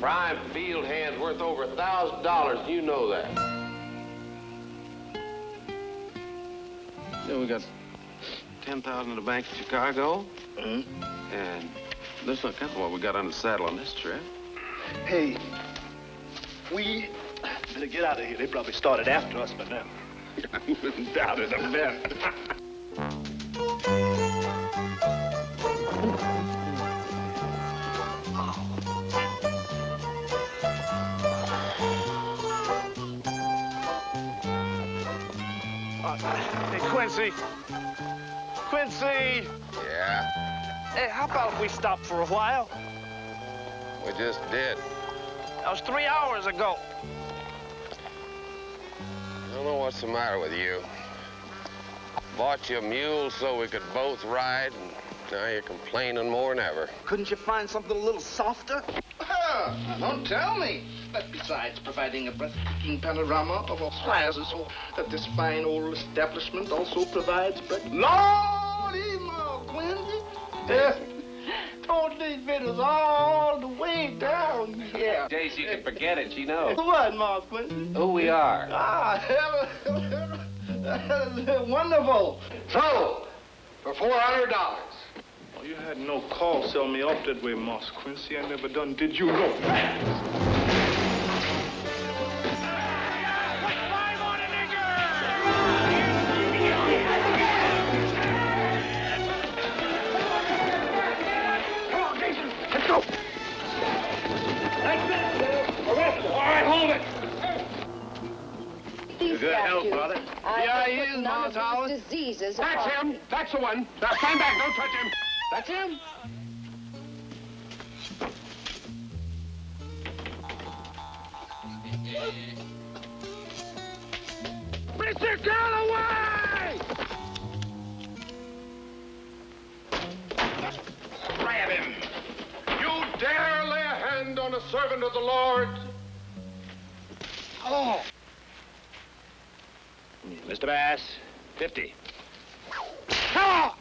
Prime field hand's worth over a thousand dollars. You know that. Yeah, we got ten thousand in the bank in Chicago. Mm-hmm. And this is kind of what we got on the saddle on this trip. Hey, we better get out of here. They probably started after us by now. Doubt it a bit. hey, Quincy. Quincy. Yeah, Hey, how about if we stop for a while? we just did. That was three hours ago. I don't know what's the matter with you. Bought you a mule so we could both ride, and now you're complaining more than ever. Couldn't you find something a little softer? Now, don't tell me But besides providing a breathtaking panorama of Australia's and so that this fine old establishment also provides But Lordy, my Quincy. Told these vittles all the way down here. Daisy, you can forget it, she knows. What, Ma Quincy? Who we are. Ah, wonderful. So, for $400, had no call sell me off that way, Moss Quincy. I never done did you know. These good help, statues Father. are Yeah, to he put is, none Ma of Towers. these diseases That's him. That's the one. Now stand back. Don't touch him. That's him. Mr. Galloway! Grab him. You dare lay a hand on a servant of the Lord? Oh. Mr. Bass, 50. Ah!